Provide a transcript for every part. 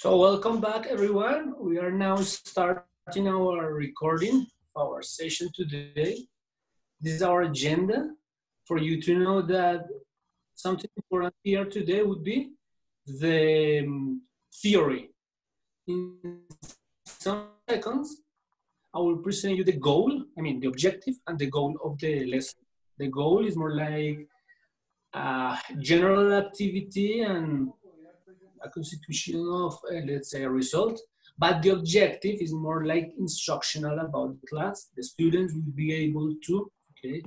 So welcome back everyone. We are now starting our recording, our session today. This is our agenda for you to know that something important here today would be the um, theory. In some seconds, I will present you the goal, I mean the objective and the goal of the lesson. The goal is more like a general activity and a constitution of, uh, let's say, a result. But the objective is more like instructional about the class. The students will be able to, okay.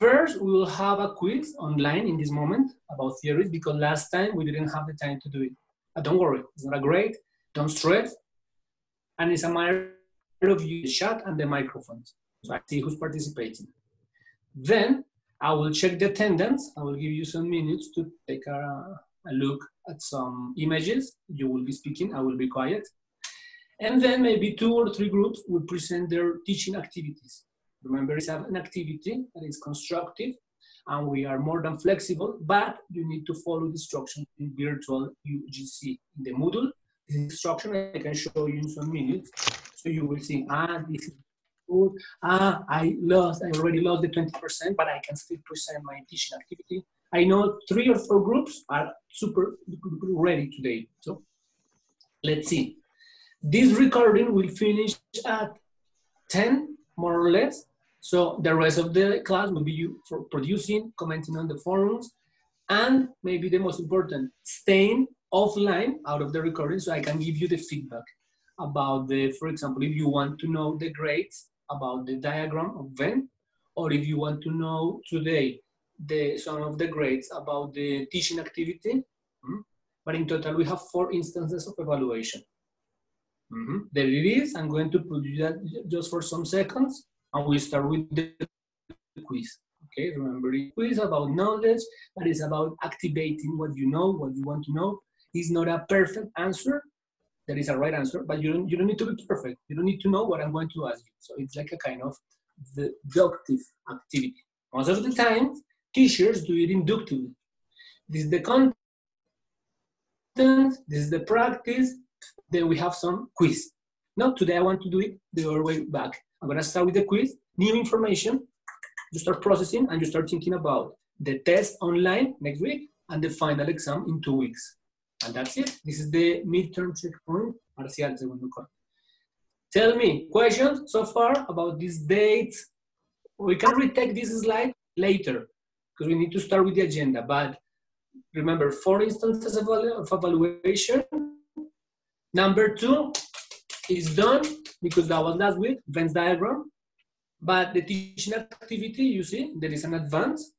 First, we will have a quiz online in this moment about theories because last time we didn't have the time to do it. But don't worry, it's not a great, don't stress. And it's a matter of you, the chat and the microphones. So I see who's participating. Then I will check the attendance. I will give you some minutes to take a look at some images. You will be speaking, I will be quiet. And then maybe two or three groups will present their teaching activities. Remember, it's an activity that is constructive and we are more than flexible, but you need to follow the instruction in virtual UGC. In the Moodle, this instruction I can show you in some minutes. So you will see, ah, this is good. Ah, I lost, I already lost the 20%, but I can still present my teaching activity. I know three or four groups are super ready today. So let's see. This recording will finish at 10, more or less. So the rest of the class will be you for producing, commenting on the forums, and maybe the most important, staying offline out of the recording so I can give you the feedback about the, for example, if you want to know the grades about the diagram of Venn, or if you want to know today the, some of the grades about the teaching activity. Mm-hmm. But in total, we have four instances of evaluation. Mm-hmm. There it is. I'm going to put that just for some seconds, and we start with the quiz. Okay, remember the quiz about knowledge, but it's about activating what you know, what you want to know. It's not a perfect answer. There is a right answer, but you don't, you don't need to be perfect. You don't need to know what I'm going to ask you. So it's like a kind of deductive activity. Most of the time, teachers do it inductively. This is the content, this is the practice, then we have some quiz. Now today I want to do it the other way back. I'm gonna start with the quiz, new information, you start processing and you start thinking about the test online next week and the final exam in two weeks. And that's it. This is the midterm checkpoint, parcial segundo corte. Tell me, questions so far about these dates? We can retake this slide later because we need to start with the agenda. But remember, four instances of, evaluation. Number two is done because that was last week, Venn's diagram. But the teaching activity, you see, there is an advance.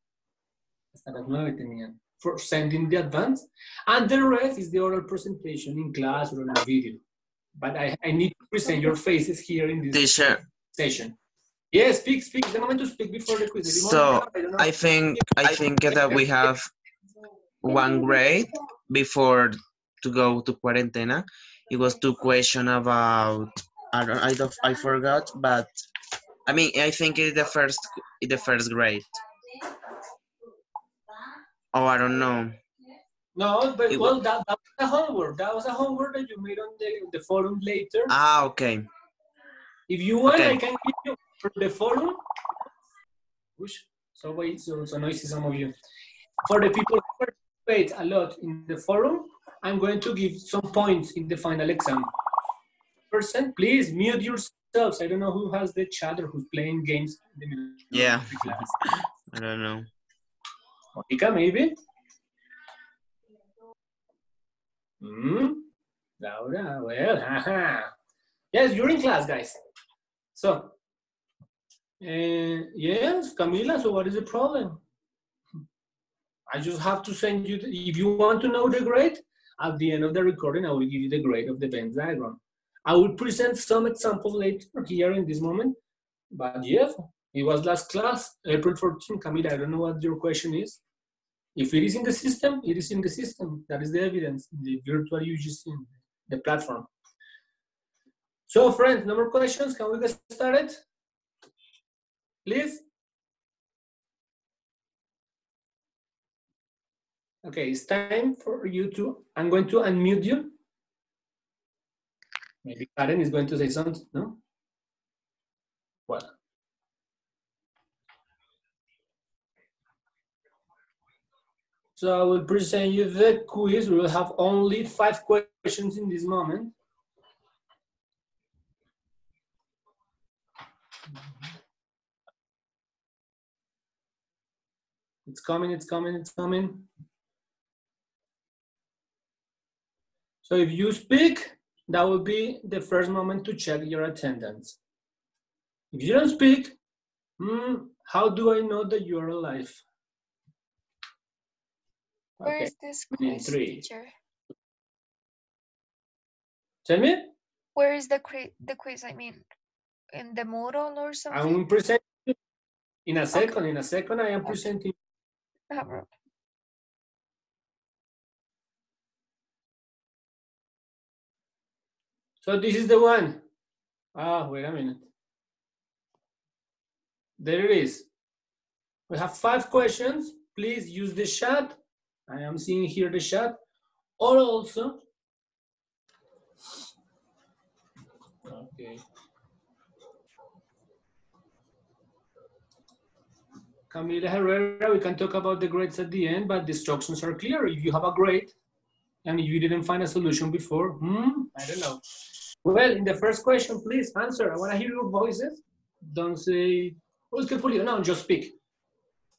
For sending the advance. And the rest is the oral presentation in class or in a video. But I, I need to present your faces here in this Teacher. session. Yes, speak, speak. The moment to speak before the quiz. So I, I think I think that we have one grade before to go to quarantena. It was two question about I don't I don't I forgot, but I mean I think it's the first the first grade. Oh, I don't know. No, but it well, that, that was a homework. That was a homework that you made on the the forum later. Ah, okay. If you want, okay. I can give you for the forum. Whoosh, so wait, so, so noisy some of you. For the people who participate a lot in the forum, I'm going to give some points in the final exam. Person, please mute yourselves. I don't know who has the chat or who's playing games. yeah, I don't know. Monica, maybe? Hmm? Laura, well, haha. Yes, you're in class, guys. So, uh, yes, Camila, so what is the problem? I just have to send you, the, if you want to know the grade, at the end of the recording, I will give you the grade of the Venn diagram. I will present some examples later here in this moment, but yes, it was last class, April 14, Camila, I don't know what your question is. If it is in the system, it is in the system. That is the evidence, the virtual UGC, the platform. So friends, no more questions. Can we get started? Please. Okay, it's time for you to, I'm going to unmute you. Maybe Karen is going to say something, no? What? So I will present you the quiz. We will have only five questions in this moment. It's coming, it's coming, it's coming. So if you speak, that will be the first moment to check your attendance. If you don't speak, hmm, how do I know that you are alive? Where Okay, is this quiz, teacher? tell me. Where is the quiz? The quiz, I mean, in the Moodle or something? I'm presenting in a second. In a second, I am presenting. So this is the one. Ah, wait a minute. There it is. We have five questions. Please use the chat. I am seeing here the chat. Or also. Okay. Camila Herrera, we can talk about the grades at the end, but the instructions are clear. If you have a grade and you didn't find a solution before, hmm, I don't know. Well, in the first question, please answer. I want to hear your voices. Don't say, oh, it's good. No, just speak.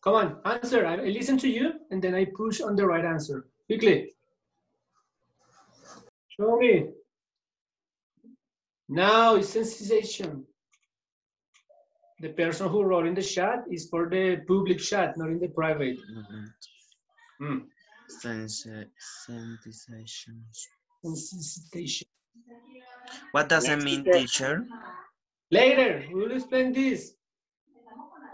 Come on, answer. I, listen to you and then I push on the right answer. Quickly. Show me. Now it's sensitization. The person who wrote in the chat is for the public chat, not in the private. Hmm. Sensi- Sensitization. Sensitization. What does it mean, teacher. teacher? Later, we will explain this.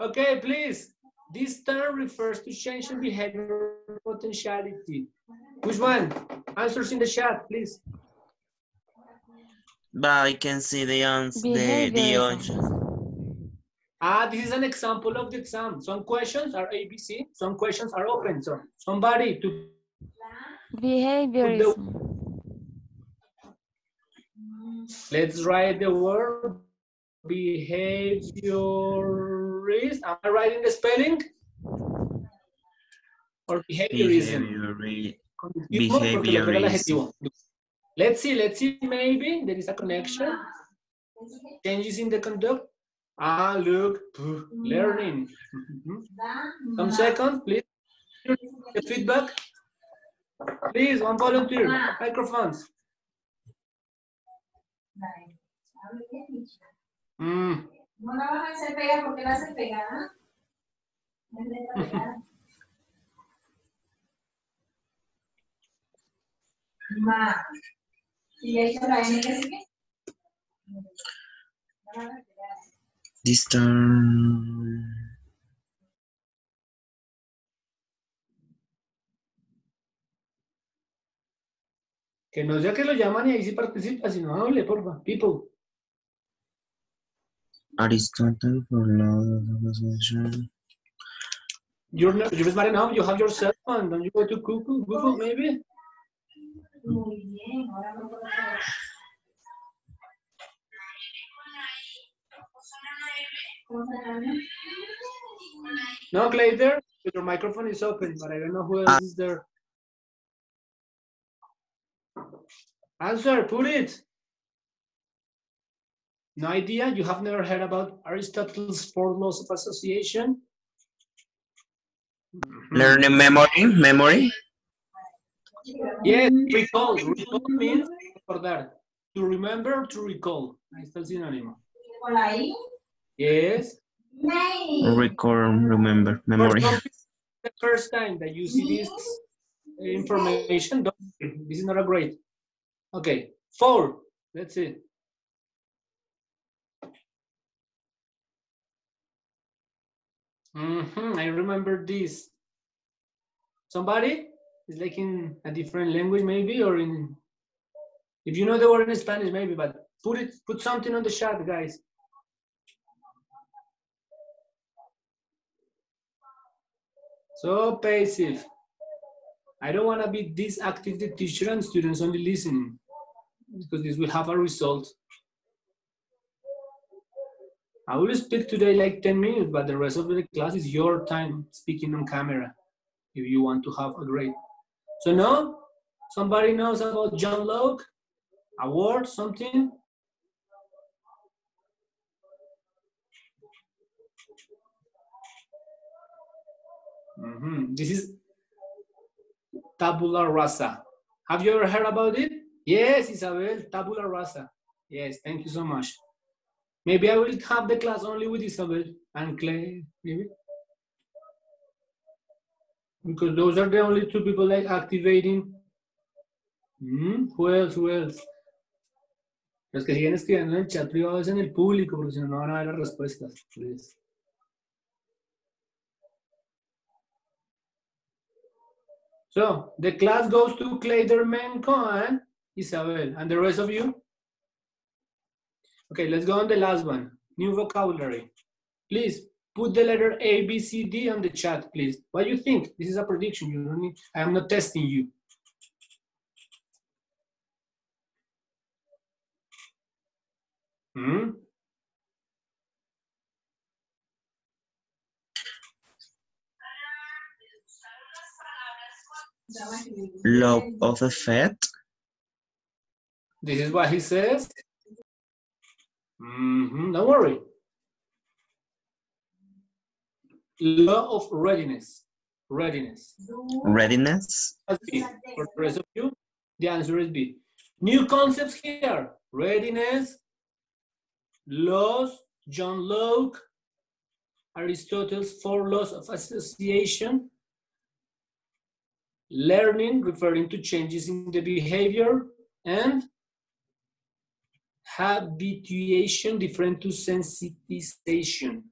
Okay, please. This term refers to change in behavior potentiality. Which one? Answers in the chat, please. But I can see the answer. The, the answer. Ah, this is an example of the exam. Some questions are ABC, some questions are open. So somebody to Behaviorism. let's write the word behaviorist. Am I writing the spelling? Or behaviorism? Behaviori- Confuso porque le pega el Behaviorism. Let's see, let's see, maybe there is a connection. Changes in the conduct. Ah, look, learning. Mhm. Some seconds, please. The feedback. Please, one volunteer. Microphones. Mm. No la vas a hacer pegar porque la haces pegada. Ma. ¿Y le hizo la N que sigue? No la term. Que no sea que lo llaman y ahí sí participa, sino hable, porfa. People. Aristotle for law of association. You're, not, you're smart enough, you have your cell phone. Don't you go to Google, Google maybe? Muy bien, ahora no puedo hacer. ¿Cómo se llama? No, Clayder, your microphone is open, but I don't know who else is ah. there. Answer, put it. No idea? You have never heard about Aristotle's four laws of association? Mm-hmm. Learning memory. Memory. Yes, recall. Recall means recordar. To remember, to recall. Ahí está el sinónimo. Con la I. Yes. Record. Remember. Memory. The first time that you see this information, don't, this is not a grade. Okay, four. Let's see. Mhm, I remember this. Somebody is like in a different language, maybe, or in. If you know the word in Spanish, maybe, but put it, put something on the chat, guys. So passive. I don't want to be this active the teacher and students only listening. because this will have a result. I will speak today like 10 minutes, but the rest of the class is your time speaking on camera if you want to have a grade. So now, somebody knows about John Locke? A word, something? Mhm. This is tabula rasa. Have you ever heard about it? Yes, Isabel, tabula rasa. Yes, thank you so much. Maybe I will have the class only with Isabel and Clay, maybe. Because those are the only two people like activating. Hmm, Who else? Who else? Los que siguen escribiendo en el chat privado es en el público, porque si no, no van a ver las respuestas. please. So, the class goes to Kleiderman, and Isabel, and the rest of you? Okay, let's go on the last one. New vocabulary. Please put the letter A, B, C, D on the chat, please. What do you think? This is a prediction. You don't need, I am not testing you. Hmm? Law of effect. This is what he says. Mhm, Don't worry. Law of readiness. Readiness. Readiness. For the rest of you, the answer is B. New concepts here. Readiness, laws, John Locke, Aristotle's four laws of association, learning, referring to changes in the behavior, and habituation, different to sensitization.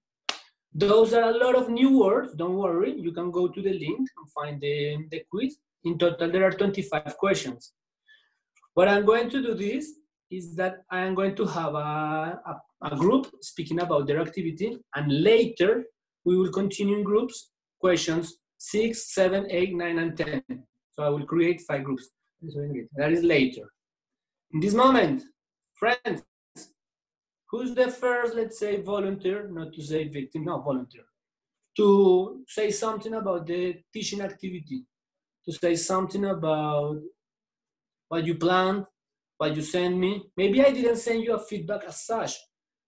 Those are a lot of new words. Don't worry. You can go to the link and find the, the quiz. In total, there are 25 questions. What I'm going to do this is that I am going to have a, a, a group speaking about their activity, and later we will continue in groups, questions six, seven, eight, nine, and 10. So I will create five groups. That is later. In this moment, friends, who's the first, let's say, volunteer, not to say victim, no, volunteer, to say something about the teaching activity, to say something about what you planned, what you sent me. Maybe I didn't send you a feedback as such,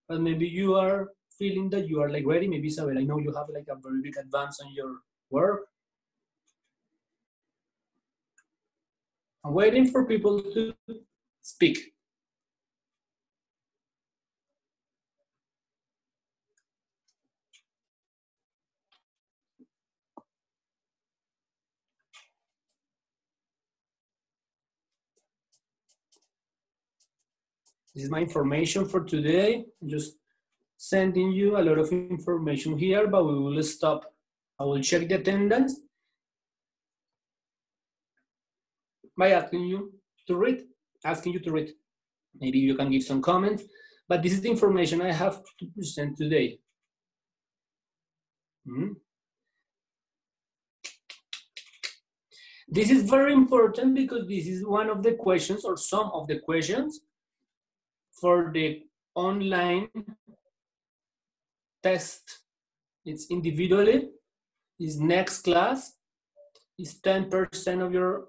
but maybe you are feeling that you are like ready. Maybe Isabel, I know you have like a very big advance on your work. I'm waiting for people to speak. This is my information for today. I'm just sending you a lot of information here, but we will stop. I will check the attendance by asking you to read, asking you to read. Maybe you can give some comments, but this is the information I have to present today. Hmm? This is very important because this is one of the questions or some of the questions for the online test. It's individually, is next class, is 10% of your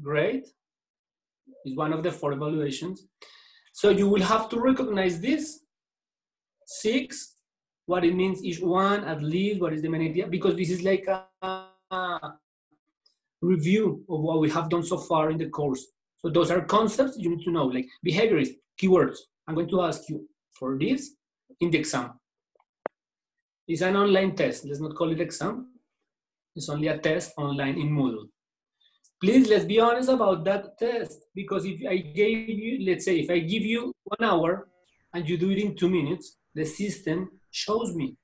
grade, is one of the four evaluations. So you will have to recognize this, six, what it means each one, at least, what is the main idea, because this is like a, a review of what we have done so far in the course. So those are concepts you need to know, like behaviors, keywords. I'm going to ask you for this in the exam. It's an online test. Let's not call it exam. It's only a test online in Moodle. Please, let's be honest about that test because if I gave you, let's say, if I give you one hour and you do it in two minutes, the system shows me.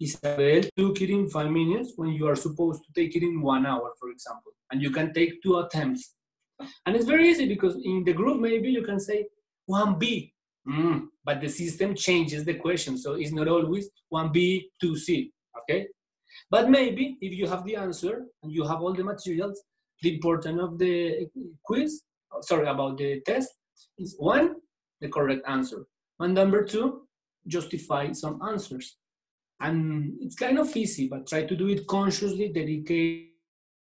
Isabel took it in five minutes when you are supposed to take it in one hour, for example, and you can take two attempts. And it's very easy because in the group, maybe you can say 1B, mm, but the system changes the question. So it's not always 1B, 2C, okay? But maybe if you have the answer and you have all the materials, the importance of the quiz, oh, sorry, about the test is one, the correct answer. And number two, justify some answers. And it's kind of easy, but try to do it consciously, dedicate,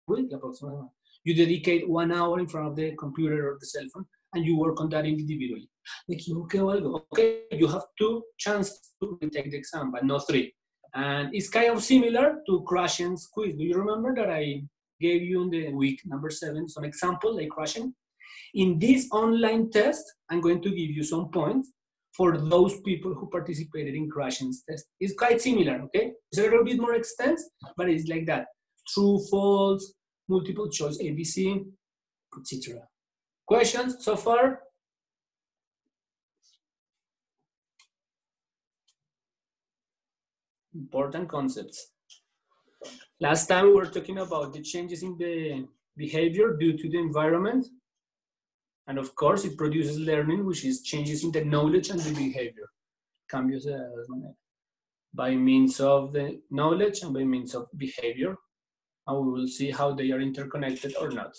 you dedicate one hour in front of the computer or the cell phone, and you work on that individually. Me equivoqué o algo. Okay, you have two chances to retake the exam, but not three. And it's kind of similar to Krashen's quiz. Do you remember that I gave you in the week number seven some example like Krashen? In this online test, I'm going to give you some points for those people who participated in Krashen's test. It's quite similar, okay? It's a little bit more extensive, but it's like that. True, false, multiple choice, ABC, etc. Questions so far? Important concepts. Last time we were talking about the changes in the behavior due to the environment. And of course, it produces learning, which is changes in the knowledge and the behavior. Cambios. Eh, by means of the knowledge and by means of behavior. And we will see how they are interconnected or not.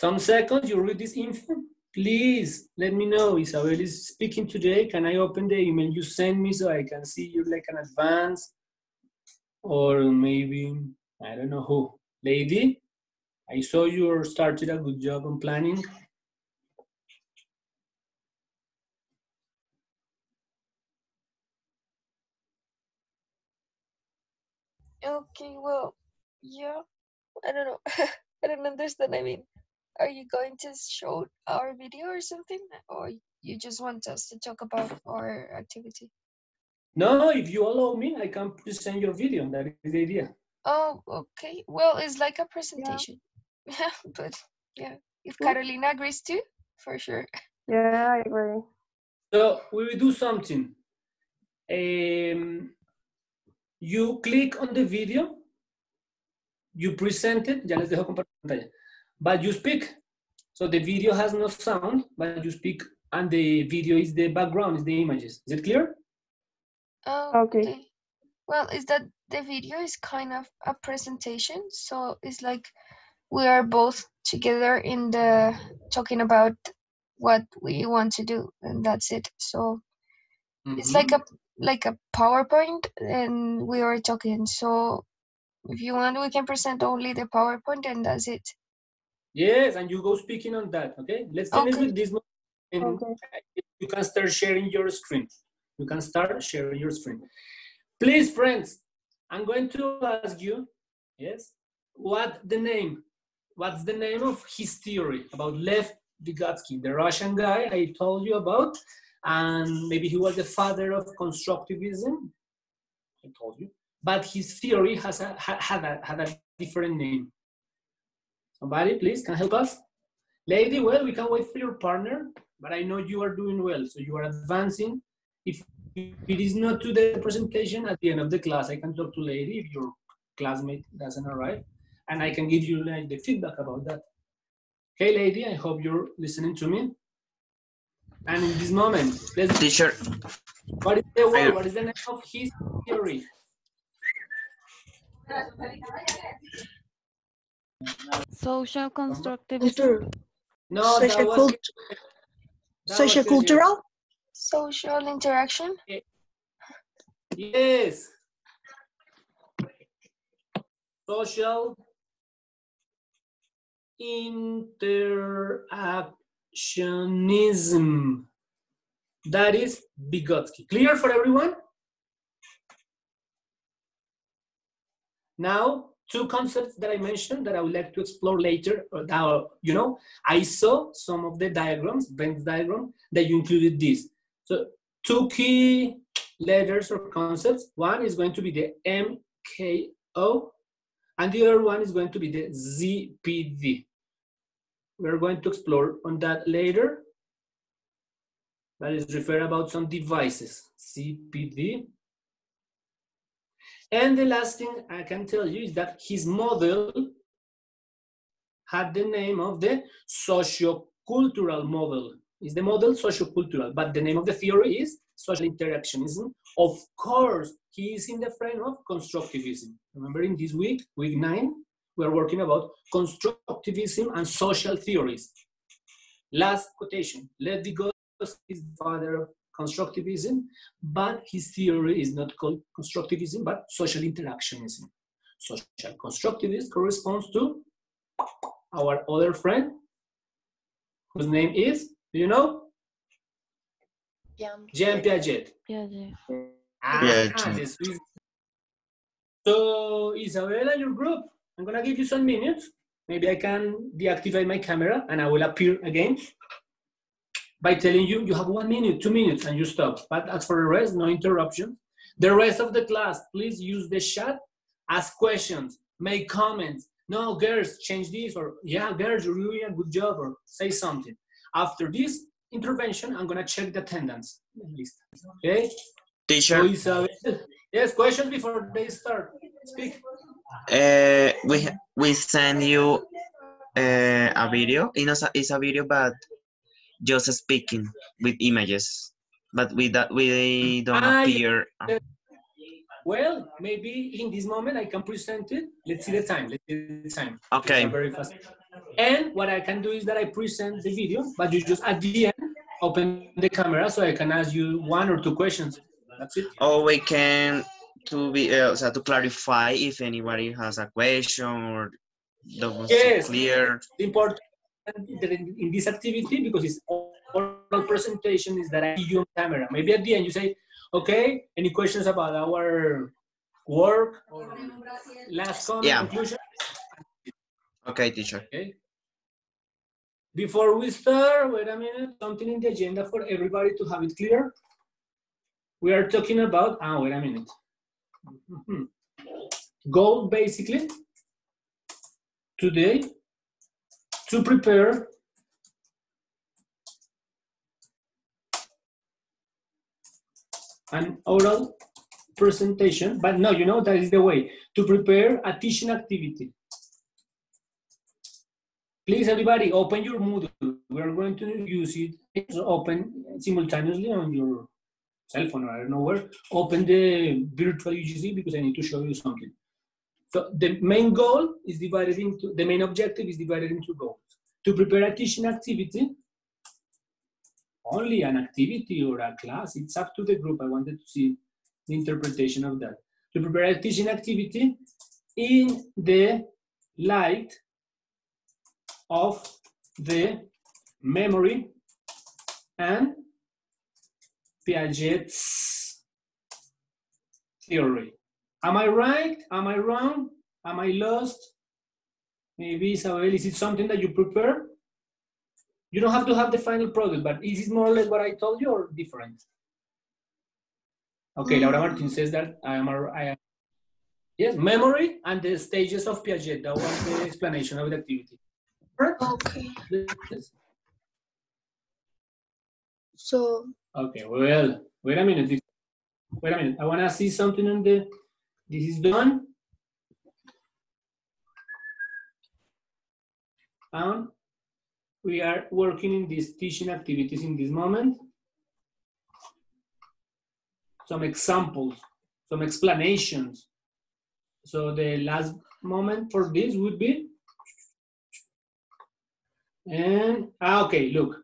Some seconds, you read this info. Please let me know. Isabel is speaking today. Can I open the email you send me so I can see you like an advance? Or maybe, I don't know who. Lady, I saw you started a good job on planning. Okay, well, yeah. I don't know. I don't understand. I mean, are you going to show our video or something? Or you just want us to talk about our activity? No, if you allow me, I can present your video. That is the idea. Oh, okay. Well, it's like a presentation. Yeah, but yeah, if Carolina agrees too, for sure. Yeah, I agree. So we will do something. Um, you click on the video, you present it, ya les dejo compartir pantalla, but you speak. So the video has no sound, but you speak, and the video is the background, is the images. Is it clear? Oh, Okay. Well, is that the video is kind of a presentation, so it's like we are both together in the talking about what we want to do, and that's it. So it's mm-hmm. like a like a PowerPoint, and we are talking. So if you want, we can present only the PowerPoint, and that's it. Yes, and you go speaking on that, okay? Let's finish Okay. with this one. and Okay. You can start sharing your screen. You can start sharing your screen. Please, friends, I'm going to ask you, yes, what the name, what's the name of his theory about Lev Vygotsky, the Russian guy I told you about, and maybe he was the father of constructivism, I told you, but his theory has a, ha- had, a, had a different name. Somebody, please, can help us? Lady, well, we can wait for your partner, but I know you are doing well, so you are advancing. If it is not to the presentation at the end of the class, I can talk to lady if your classmate doesn't arrive, and I can give you like the feedback about that. Hey, lady, I hope you're listening to me. And in this moment, let's. Teacher, What is the word? What is the name of his theory? Social uh-huh. constructivism. No, that Social was. cult- that Social the- cultural? Social interaction. Eh, yes. Social interactionism. That is Vygotsky. Clear for everyone? Now, two concepts that I mentioned that I would like to explore later. uh, Now, you know, I saw some of the diagrams, Venn diagram, that you included this. So two key letters or concepts. One is going to be the MKO, and the other one is going to be the ZPD. We're going to explore on that later. That is refer about some devices, ZPD. And the last thing I can tell you is that his model had the name of the sociocultural model. Is the model sociocultural, but the name of the theory is social interactionism. Of course, he is in the frame of constructivism. Remember in this week, week nine, we are working about constructivism and social theories. Last quotation, Lev Vygotsky is the father constructivism, but his theory is not called constructivism, but social interactionism. Social constructivism corresponds to our other friend, whose name is, do you know? Jean Piaget. Piaget. Ah, Piaget. the Swiss. So, Isabella, your group, I'm gonna give you some minutes. Maybe I can deactivate my camera and I will appear again by telling you you have one minute, two minutes, and you stop. But as for the rest, no interruption. The rest of the class, please use the chat, ask questions, make comments. No, girls, change this, or yeah, girls, you're doing a good job, or say something. After this intervention, I'm gonna check the attendance list. Okay? Teacher, yes, questions before they start. Speak. uh, we we send you uh, a video. It's a, it's a video, but just speaking with images, but we that we don't yeah. appear. Well, maybe in this moment I can present it. Let's see the time. Let's see the time. Okay. Very fast. And what I can do is that I present the video, but you just at the end open the camera so I can ask you one or two questions. That's it. Or we can to be uh, so to clarify if anybody has a question or that was Yes. clear. The important in in this activity because it's oral presentation is that I see you on camera. Maybe at the end you say, okay, any questions about our work or last comment, Yeah. conclusion? Okay, teacher. Okay. Before we start, wait a minute, something in the agenda for everybody to have it clear. We are talking about, ah, wait a minute. Mhm. Goal basically today to prepare an oral presentation, but no, you know, that is the way to prepare a teaching activity. Please, everybody, open your Moodle. We are going to use it. It's open simultaneously on your cell phone or I don't know where. Open the virtual UGC because I need to show you something. So the main goal is divided into, the main objective is divided into goals. To prepare a teaching activity, only an activity or a class, it's up to the group. I wanted to see the interpretation of that. To prepare a teaching activity in the light of the memory and Piaget's theory. Am I right? Am I wrong? Am I lost? Maybe Isabel, is it something that you prepare? You don't have to have the final product, but is it more or less what I told you or different? Okay, Laura mm. Martin says that I am, I am yes, memory and the stages of Piaget. That was the explanation of the activity. Okay. Yes. So Okay, well, wait a minute. Wait a minute. I want to see something on the. This is done. And we are working in these teaching activities in this moment. Some examples, some explanations. So the last moment for this would be. And, ah, okay, look.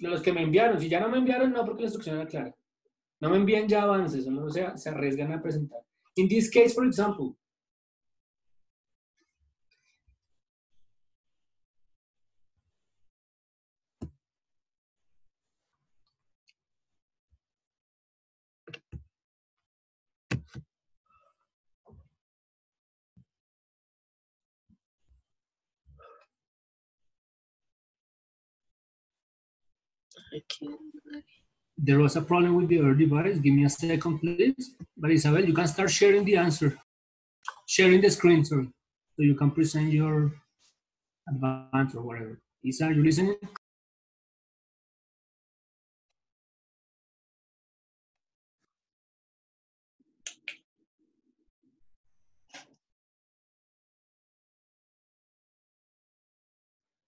los que me enviaron, si ya no me enviaron, no, porque la instrucción era clara. No me envían ya avances, solo se, se arriesgan a presentar. In this case, for example, there was a problem with your device. Give me a second, please. But Isabel, you can start sharing the answer. Sharing the screen, sorry. So you can present your advance or whatever. Isa, are you listening?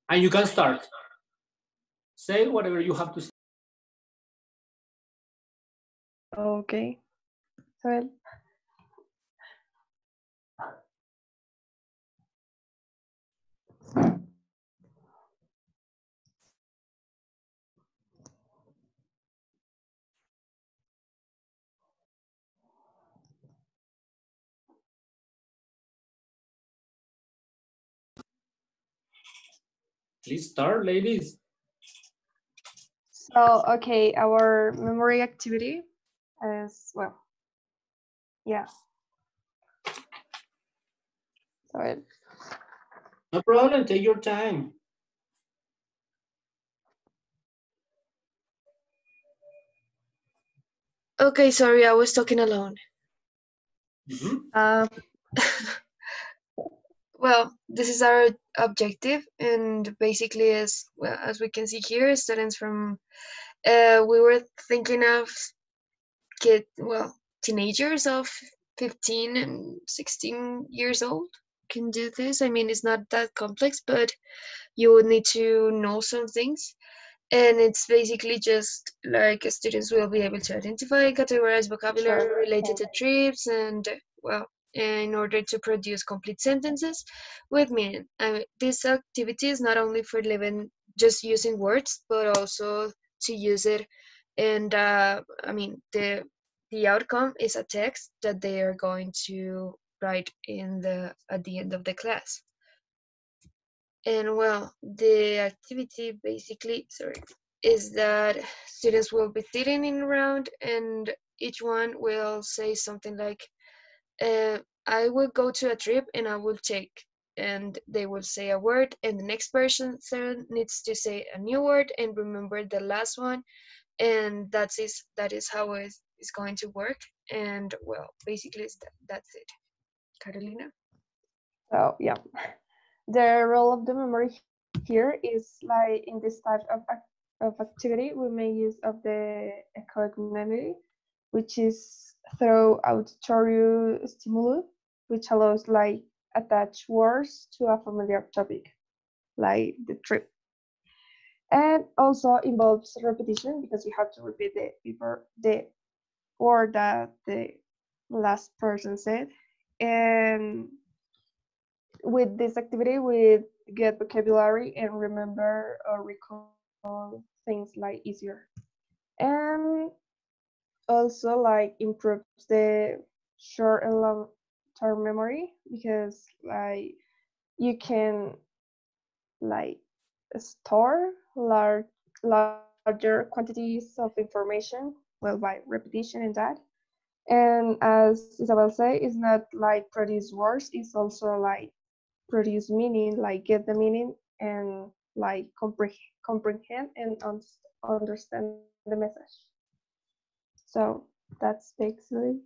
And you can start. Say whatever you have to say. Okay. So Please start, ladies. So, okay, our memory activity is, well, yeah. So, No problem, take your time. Okay, sorry, I was talking alone. Mhm. Um, well, this is our objective, and basically, as well as we can see here, students from uh, we were thinking of kid, well, teenagers of 15 and 16 years old can do this. I mean, it's not that complex, but you would need to know some things. And it's basically just like students will be able to identify categorize vocabulary Sure, related okay. to trips and, well, in order to produce complete sentences with meaning. I mean, this activity is not only for living just using words, but also to use it. And uh, I mean, the the outcome is a text that they are going to write in the at the end of the class. And well, the activity basically, sorry, is that students will be sitting in round and each one will say something like, uh, I will go to a trip and I will take. And they will say a word, and the next person so needs to say a new word and remember the last one. And that's is that is how it is going to work. And well, basically, it's that, that's it. Carolina. So yeah, the role of the memory here is like in this type of of activity, we may use of the echoic memory, which is through auditory stimuli, which allows like attach words to a familiar topic, like the trip. And also involves repetition because you have to repeat the before the word that the last person said. And with this activity, we get vocabulary and remember or recall things like easier. And also like improves the short and long term memory because like you can like store large larger quantities of information well by repetition and that. And as isabel said it's not like produce words it's also like produce meaning like get the meaning and like comprehend comprehend and un- understand the message. So that's basically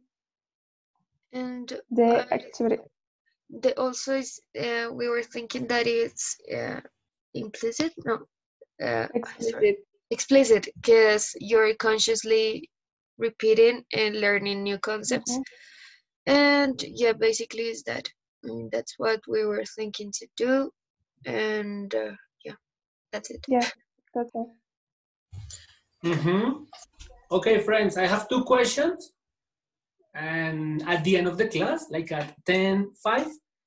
And the uh, activity. the also is uh, we were thinking that it's uh, implicit? No. Uh, explicit. Explicit because you're consciously repeating and learning new concepts. Mhm. and yeah basically is that I mean, that's what we were thinking to do. And uh, yeah that's it. Yeah that's all. Mhm. Okay, friends, I have two questions. And at the end of the class, like at 10, 5,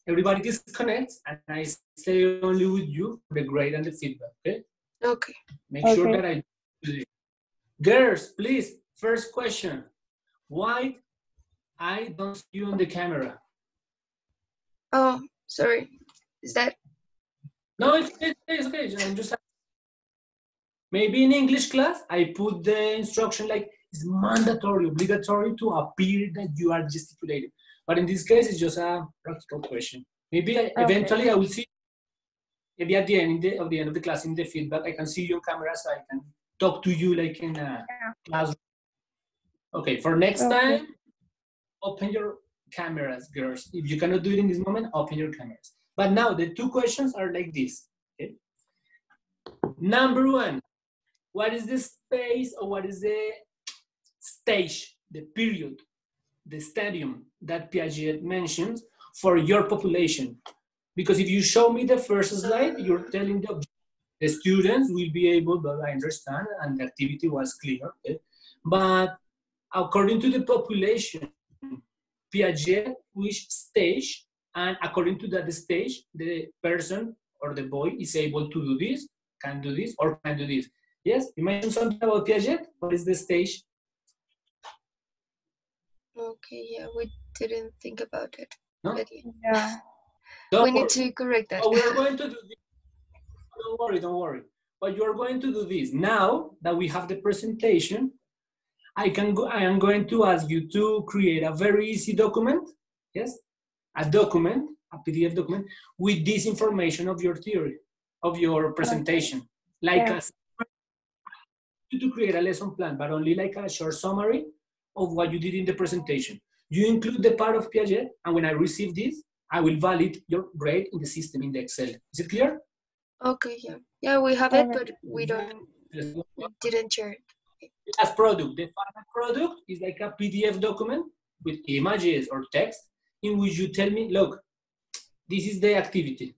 everybody disconnects and I stay only with you for the grade and the feedback, okay? okay Make sure that I do it. Girls, please, first question. Why I don't see you on the camera? oh sorry is that No, it's, it's, it's okay. I'm just maybe in English class I put the instruction like it's mandatory, obligatory to appear that you are gesticulating. But in this case, it's just a practical question. Maybe Okay. eventually I will see. Maybe at the end in the, of the end of the class in the feedback, I can see your camera so I can talk to you like in a classroom. Okay, for next Okay. time, open your cameras, girls. If you cannot do it in this moment, open your cameras. But now the two questions are like this. Okay. Number one, what is the space or what is the stage, the period, the stadium that Piaget mentions for your population? Because if you show me the first slide, you're telling the, the students will be able, but I understand, and the activity was clear. Okay? But according to the population, Piaget which stage, and according to that stage, the person or the boy is able to do this, can do this, or can do this. Yes, you mentioned something about Piaget. What is the stage? Okay, yeah, we didn't think about it. No? But yeah, Yeah. Don't we need to correct that. Oh, we are going to do this. Don't worry, don't worry. But you are going to do this. Now that we have the presentation, I can go, I am going to ask you to create a very easy document. Yes? A document, a PDF document with this information of your theory, of your presentation. Like Yeah. a to create a lesson plan, but only like a short summary of what you did in the presentation. You include the part of Piaget, and when I receive this, I will validate your grade in the system in the Excel. Is it clear? Okay, yeah. Yeah, we have it, but we don't, we didn't share it. Last product, the final product is like a PDF document with images or text in which you tell me, look, this is the activity.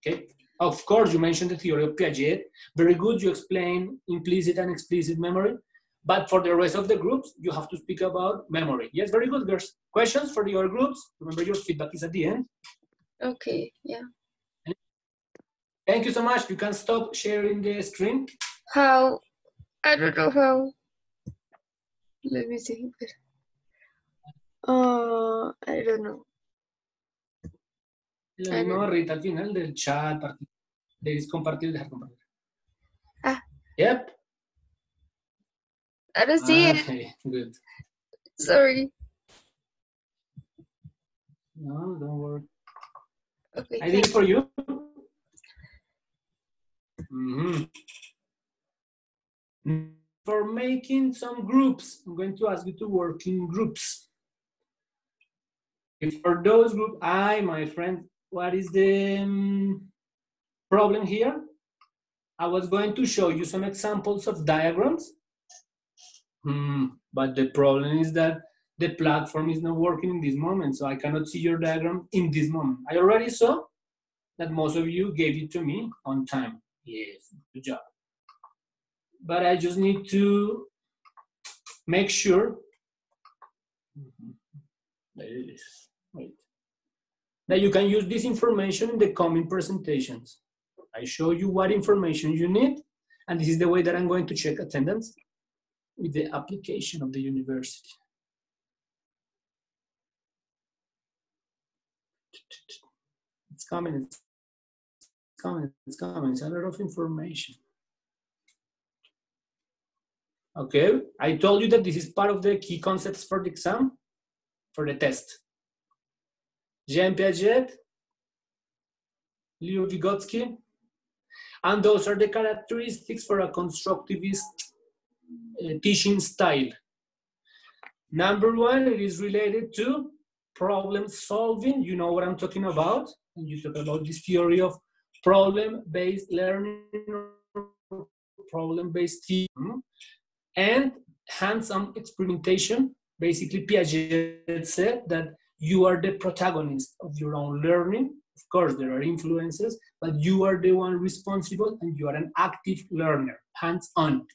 Okay. Of course, you mentioned the theory of Piaget. Very good. You explain implicit and explicit memory. But for the rest of the groups, you have to speak about memory. Yes, very good, girls. Questions for your groups? Remember, your feedback is at the end. Okay, yeah. Thank you so much. You can stop sharing the screen. How? I don't know how. Let me see. Uh, I don't know. Lo mismo no. barrita al final del chat, parti- de compartir, dejar compartir. Ah. Yep. I don't see it. Okay, good. Sorry. No, don't worry. Okay. I did it for you. Mhm. For making some groups, I'm going to ask you to work in groups. If for those groups, I, my friend, what is the um, problem here? I was going to show you some examples of diagrams, Hmm, but the problem is that the platform is not working in this moment, so I cannot see your diagram in this moment. I already saw that most of you gave it to me on time. Yes, good job. But I just need to make sure Mhm. There it is. Wait. That you can use this information in the coming presentations. I show you what information you need, and this is the way that I'm going to check attendance with the application of the university. It's coming, it's coming, it's coming. It's a lot of information. Okay, I told you that this is part of the key concepts for the exam, for the test. Jean Piaget, Leo Vygotsky, and those are the characteristics for a constructivist Uh, teaching style. Number one, it is related to problem solving. You know what I'm talking about. And you talk about this theory of problem-based learning, problem-based teaching, and hands-on experimentation. Basically, Piaget said that you are the protagonist of your own learning. Of course, there are influences, but you are the one responsible and you are an active learner, hands-on.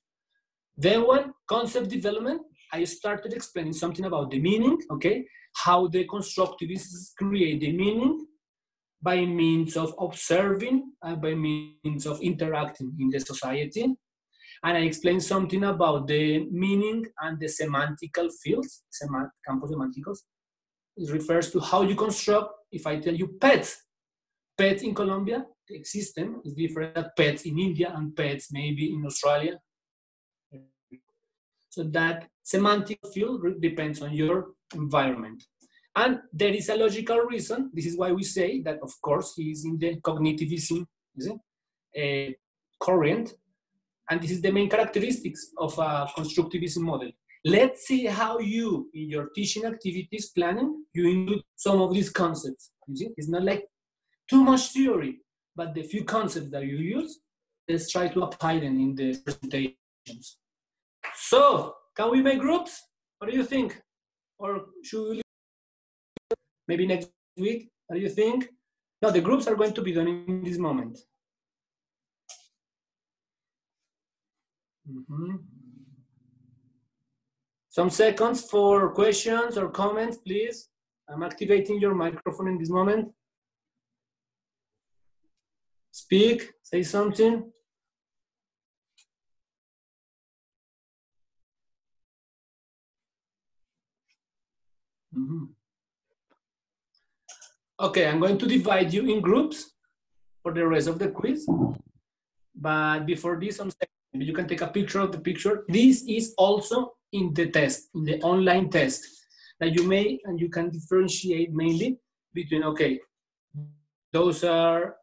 Then one, concept development. I started explaining something about the meaning, okay? How the constructivists create the meaning by means of observing and by means of interacting in the society. And I explained something about the meaning and the semantical fields, semant campos semánticos. It refers to how you construct, if I tell you pets, pets in Colombia, the system is different than pets in India and pets maybe in Australia. So that semantic field depends on your environment. And there is a logical reason. This is why we say that, of course, he is in the cognitivism is it? Uh, current. And this is the main characteristics of a constructivism model. Let's see how you, in your teaching activities planning, you include some of these concepts. You see, it's not like too much theory, but the few concepts that you use, let's try to apply them in the presentations. So, can we make groups? What do you think? Or should we maybe next week? What do you think? No, the groups are going to be done in this moment. Mhm. Some seconds for questions or comments, please. I'm activating your microphone in this moment. Speak, say something. Okay, I'm going to divide you in groups for the rest of the quiz. But before this, some seconds, maybe you can take a picture of the picture. This is also in the test, in the online test, that you may and you can differentiate mainly between, okay, those are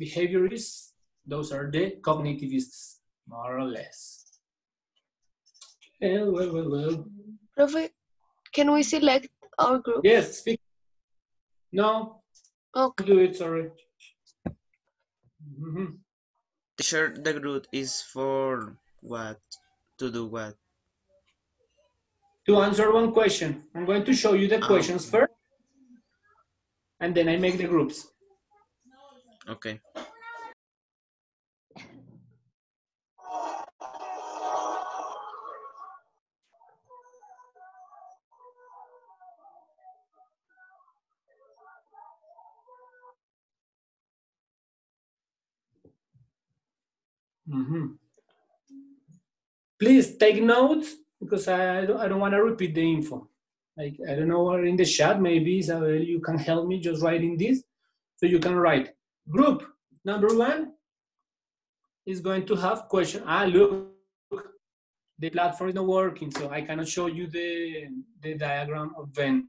behaviorists, those are the cognitivists, more or less. Well, well, well, well. Profe, can we select our group? Yes, speak. No, Okay. do it, sorry. Mhm. Teacher, the group is for what? To do what? To answer one question, I'm going to show you the Ah, questions okay. first, and then I make the groups. Okay. Mhm. Please take notes because I, I don't, I don't want to repeat the info. Like, I don't know where in the chat, maybe Isabel, you can help me just writing this. So you can write group number one is going to have question. Ah, look, the platform is not working, so I cannot show you the, the diagram of Venn.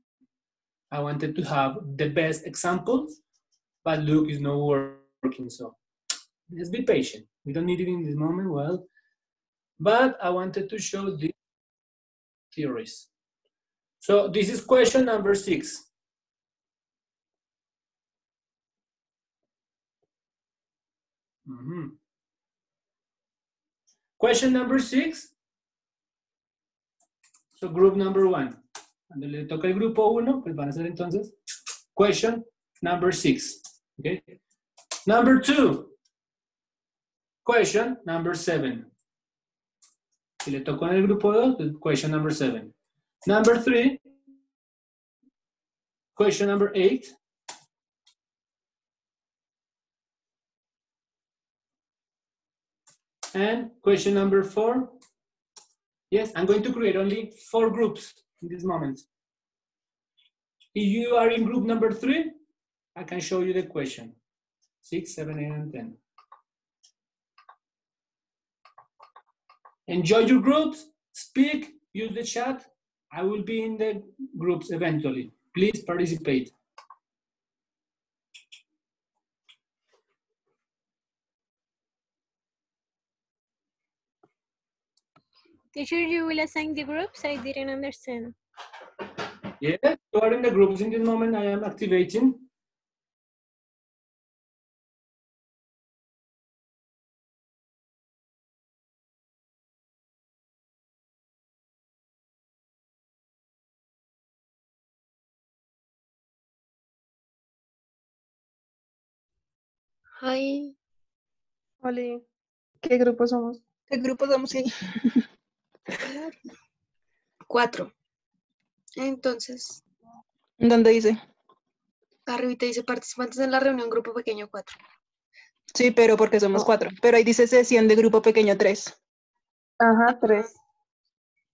I wanted to have the best examples, but look, is not working, so let's be patient. We don't need it in this moment, well, but I wanted to show the theories. So this is question number six. Mhm. Question number six. So group number one. Cuando le toca el grupo uno, pues van a ser entonces question number six. Okay. Number two. Question number seven. Si le tocó en el grupo dos, question number seven. Number three. Question number eight. And question number four. Yes, I'm going to create only four groups in this moment. If you are in group number three, I can show you the question. Six, seven, eight, and 10. Enjoy your groups, speak, use the chat. I will be in the groups eventually. Please participate. Teacher, you will assign the groups? I didn't understand. Yes, you are in the groups in this moment. I am activating. Ay, Oli, ¿qué grupo somos? ¿Qué grupo somos ahí? cuatro. Entonces, ¿Dónde dice? arribita dice participantes en la reunión grupo pequeño cuatro. Sí, pero porque somos No. cuatro. Pero ahí dice sesión de grupo pequeño tres. Ajá, tres.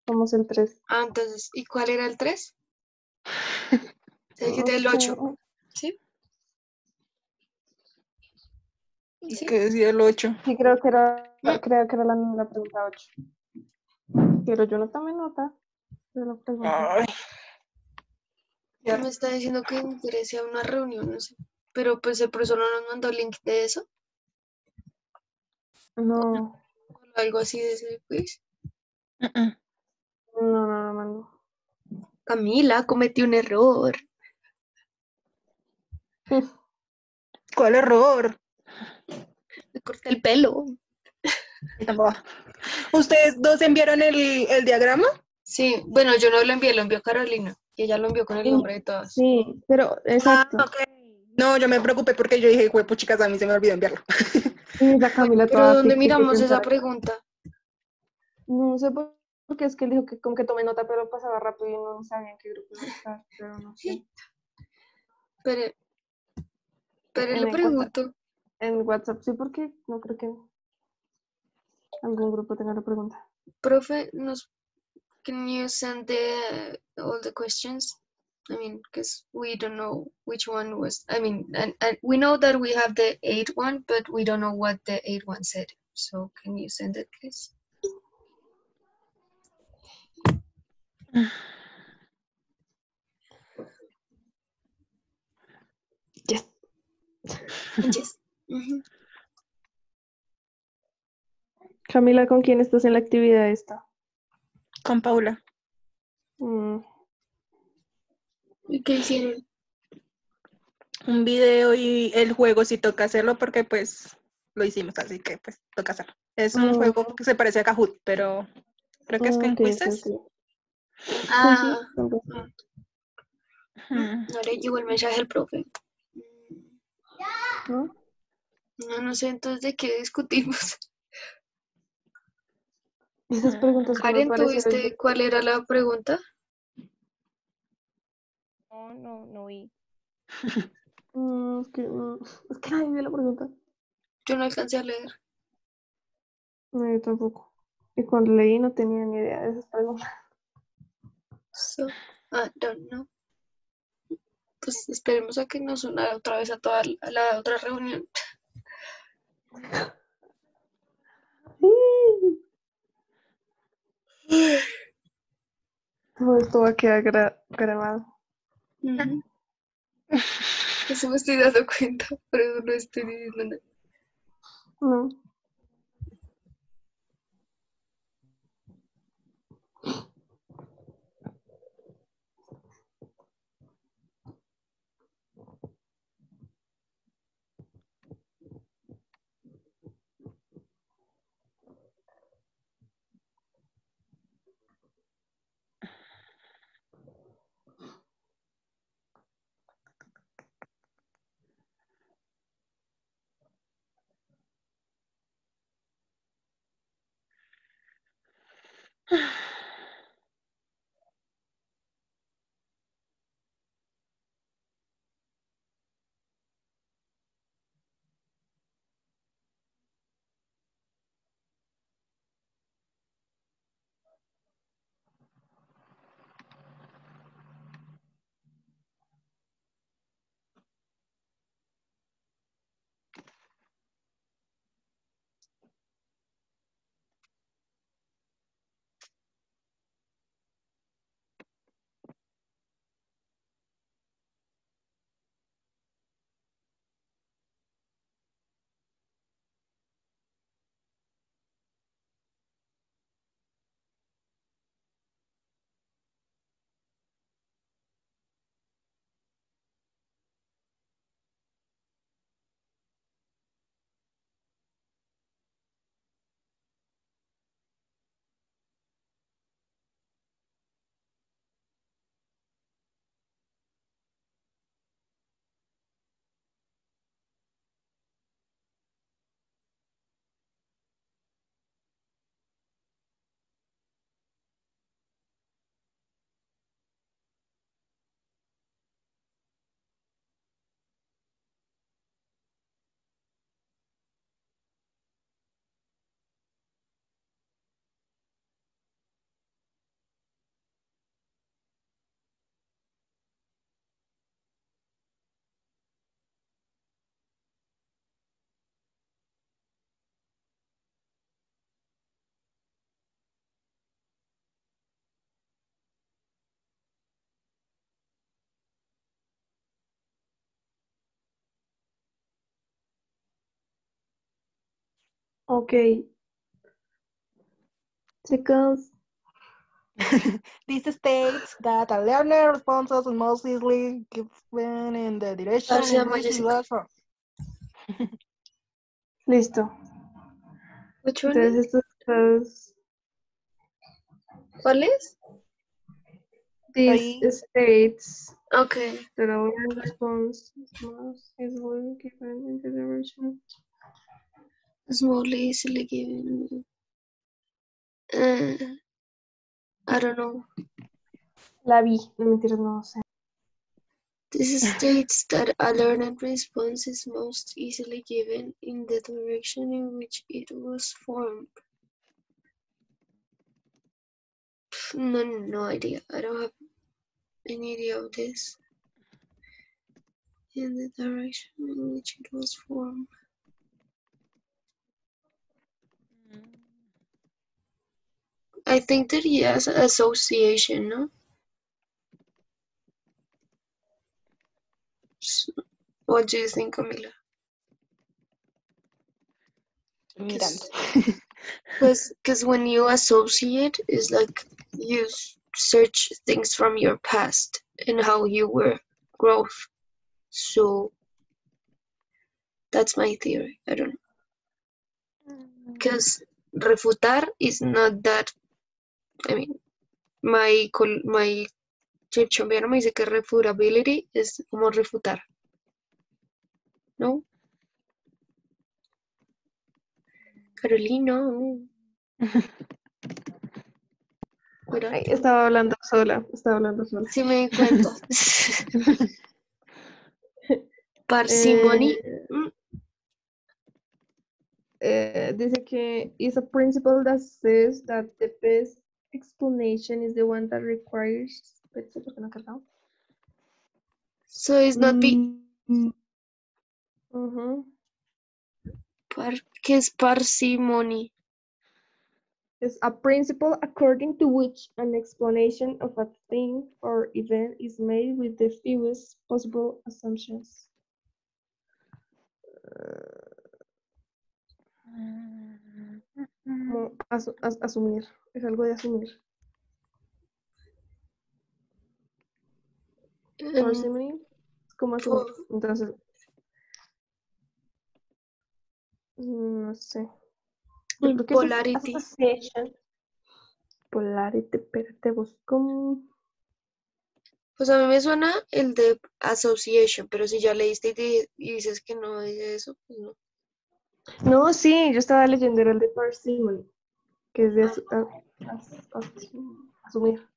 Somos el tres. Ah, entonces, ¿y cuál era el tres? El ocho, ¿sí? ¿Sí? Que decía el ocho. Sí, creo que era, Mm. creo que era la, la pregunta ocho. Pero yo no tomé nota de la pregunta. Ay, Ya. Me está diciendo que ingrese a una reunión, no sé. Pero pues el profesor no nos mandó link de eso, No, o algo así de ese quiz. mm. no, no, no mando. Camila, cometí un error. ¿Cuál error? Me corté el pelo. ¿Ustedes dos enviaron el, el diagrama? Sí, bueno, yo no lo envié, lo envió Carolina. Y ella lo envió con el Sí, nombre de todas. Sí, pero exacto. Ah, ok. No, yo me preocupé porque yo dije, huepo, chicas, a mí se me olvidó enviarlo. Sí, esa Camila Pero toda ¿dónde miramos esa pregunta? No sé por Porque es que él dijo que como que tomé nota, pero pasaba rápido y no sabía en qué grupo iba a estar, pero no sé. Pero, pero le pregunto. En WhatsApp sí, porque no creo que algún grupo tenga la pregunta. Profe, nos, can you send the, all the questions? I mean, because we don't know which one was, I mean, and, and we know that we have the eight one, but we don't know what the eight one said. So can you send it, please? Yes. Yes. Camila, ¿con quién estás en la actividad esta? Con Paula. Mm, ¿Y qué hicieron? Un video y el juego sí toca hacerlo porque pues lo hicimos, así que pues toca hacerlo. Es un Ah. juego que se parece a Kahoot, pero creo que es ah. Ah, con razón. Ujú. no le llegó el mensaje al profe. ¿No? No, no sé entonces de qué discutimos. Esas preguntas Karen, ¿tuviste cuál era la pregunta? No, no, no vi. Mm, es que, mm, es que nadie vio la pregunta. Yo no alcancé a leer. No, yo tampoco. Y cuando leí no tenía ni idea de esas preguntas. So, I don't know. Pues esperemos a que nos una otra vez a toda la- a la otra reunión. Todo esto va a quedar gra- grabado. Ujú. Eso me estoy dando cuenta, pero no estoy diciendo nada. No. Hmm Ok. Chicos, This states that a learner responses most easily given in the direction García in which he Mayesica. from. listo. Which one Entonces is- estos dos, ¿Cuál es? these Ahí. states Okay. that a learner response is most easily given in the direction. Small easily given. Uh, I don't know. La vi. No mentiras, no sé. This states that a learned response is most easily given in the direction in which it was formed. No, no idea. I don't have any idea of this. In the direction in which it was formed. I think that yes, association, no? S- What do you think, Camila? Mirando. Because when you associate, it's like you search things from your past and how you were growth. So that's my theory. I don't know. Mm. Because refutar is not that. I mean, my my me dice que refutability es como refutar. ¿No? Carolina. Ay, estaba hablando sola. Estaba hablando sola. sí me di cuenta. Parsimony. Eh, eh, dice que is a principle that says that the best explanation is the one that requires. Espérate, ¿por qué no ha cargado? So it's not be mm. Ujú. par, ¿qué es parsimony? is a principle according to which an explanation of a thing or event is made with the fewest possible assumptions. Uh, Como asu- as- asumir, es algo de asumir. Mm, Parsimony es como asumir. Entonces, mm, no sé. Polarity. Polarity, espérate, busco. Pues a mí me suena el de association, pero si ya leíste y dices que no dice eso, pues no. No, sí, yo estaba leyendo el de parsimony, que es de asu- a- as- asu- asumir.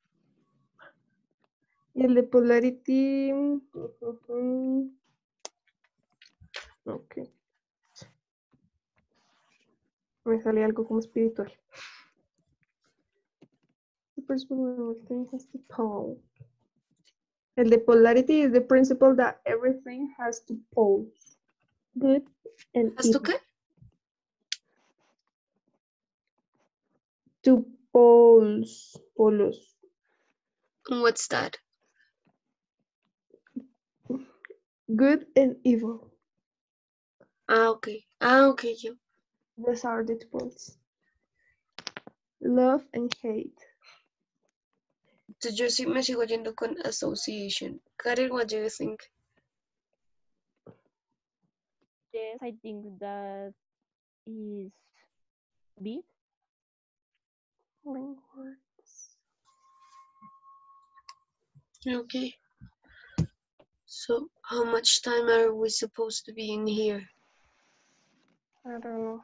Y el de polarity. ujú, Ok. Me sale algo como espiritual. El de polarity is the principle that everything has. Good and ¿Has evil. qué? Two poles. Polos. What's that? Good and evil. Ah, ok. Ah, ok, yo. Those are the two poles. Love and hate. Entonces yo sí me sigo yendo con association. Karen, what do you think? Yes, I think that is B. Language. Okay. So how much time are we supposed to be in here? I don't know.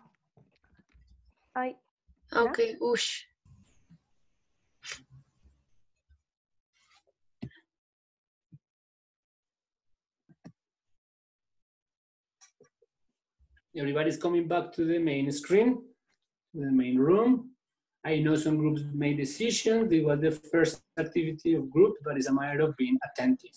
I Yeah. Okay, ush. Everybody's coming back to the main screen, the main room. I know some groups made decisions. It was the first activity of group, but it's a matter of being attentive.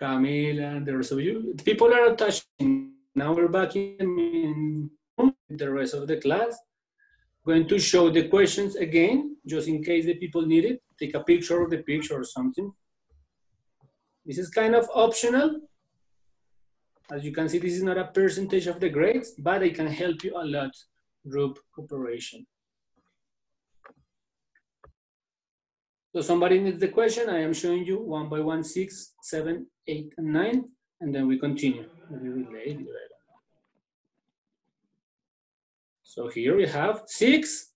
Camila, the rest of you. People are touching. Now we're back in, the rest of the class. Going to show the questions again, just in case the people need it. Take a picture of the picture or something. This is kind of optional. As you can see, this is not a percentage of the grades, but it can help you a lot, group cooperation. So somebody needs the question. I am showing you one by one, six, seven, eight, and nine, and then we continue. Maybe we I don't know. So here we have six,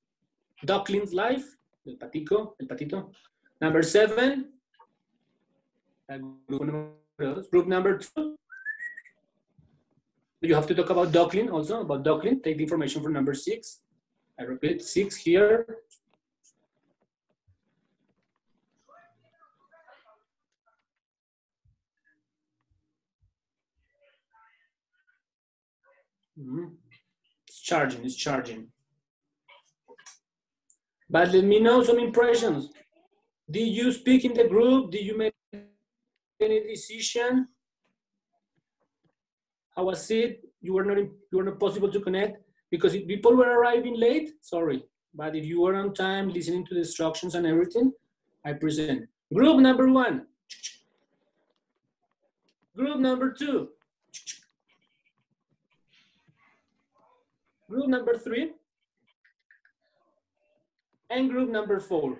Duckling's Life, El patico, el patito. Number seven. Group number, group number two. You have to talk about duckling also, about duckling. Take the information from number six. I repeat, six here. Mhm. It's charging, it's charging. But let me know some impressions. Did you speak in the group? Did you make any decision? How was it? You were not you were not possible to connect because people were arriving late. Sorry, but if you were on time, listening to the instructions and everything, I present. Group number one. Group number two. Group number three. And group number four.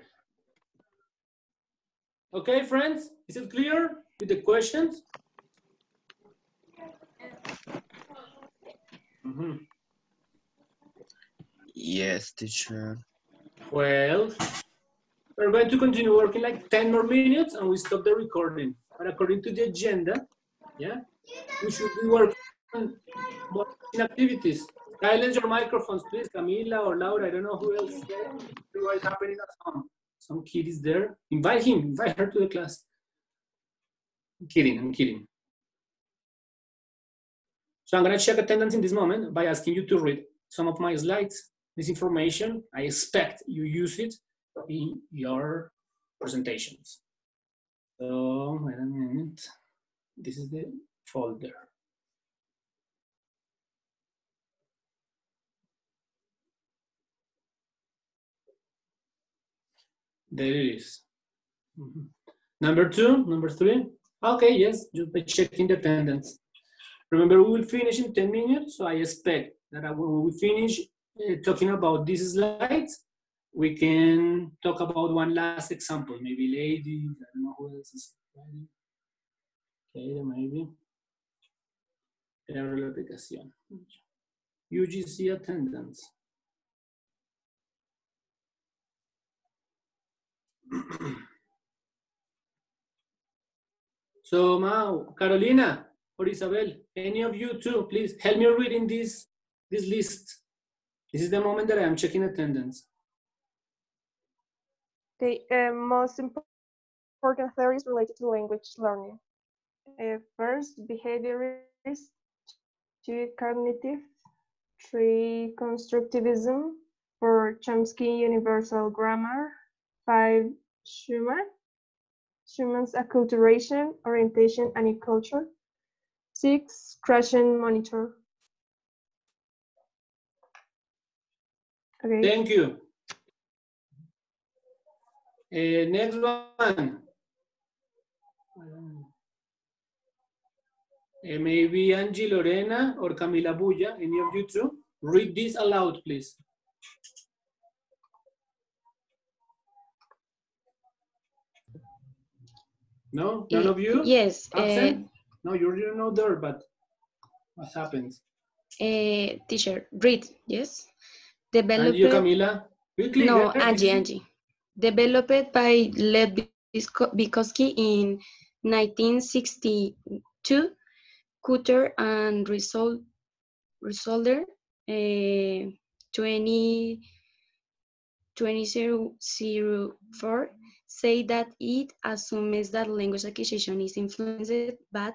Okay, friends, is it clear with the questions? Mhm. Yes, teacher. Well, we're going to continue working like 10 more minutes and we stop the recording. But according to the agenda, yeah, we should be working on more activities. Silence your microphones, please, Camila or Laura. I don't know who else. What is happening at home? Some kid is there. Invite him, invite her to the class. I'm kidding, I'm kidding. So I'm gonna check attendance in this moment by asking you to read some of my slides. This information, I expect you use it in your presentations. So, wait a minute. This is the folder. There it is. Mhm. Number two, number three. Okay, yes, just by checking the attendance. Remember, we will finish in 10 minutes, so I expect that when we finish uh, talking about these slides, we can talk about one last example, maybe ladies, I don't know who else is writing. Okay, maybe. Error de aplicación. UGC attendance. So, Mao, Carolina, or Isabel, any of you two, please help me reading this, this list. This is the moment that I am checking attendance. The uh, most important theories related to language learning. Uh, first, behaviorist, two, cognitive, three, constructivism, four, Chomsky universal grammar, five, Schumann, Schumann's acculturation, orientation, and culture, six, Krashen monitor. Okay. Thank you. Uh, next one. Uh, maybe Angie Lorena or Camila Buya, any of you two? Read this aloud, please. No, none of you? Yes. Absent? no, you're, you're not there, but what happens? Uh, teacher, read, yes. And you, Developed, Camila? Quickly, no, Angie, Angie. Developed by Lev Vygotsky in 1962, Cutter and Resol Resolder, uh, 20, 2004, say that it assumes that language acquisition is influenced by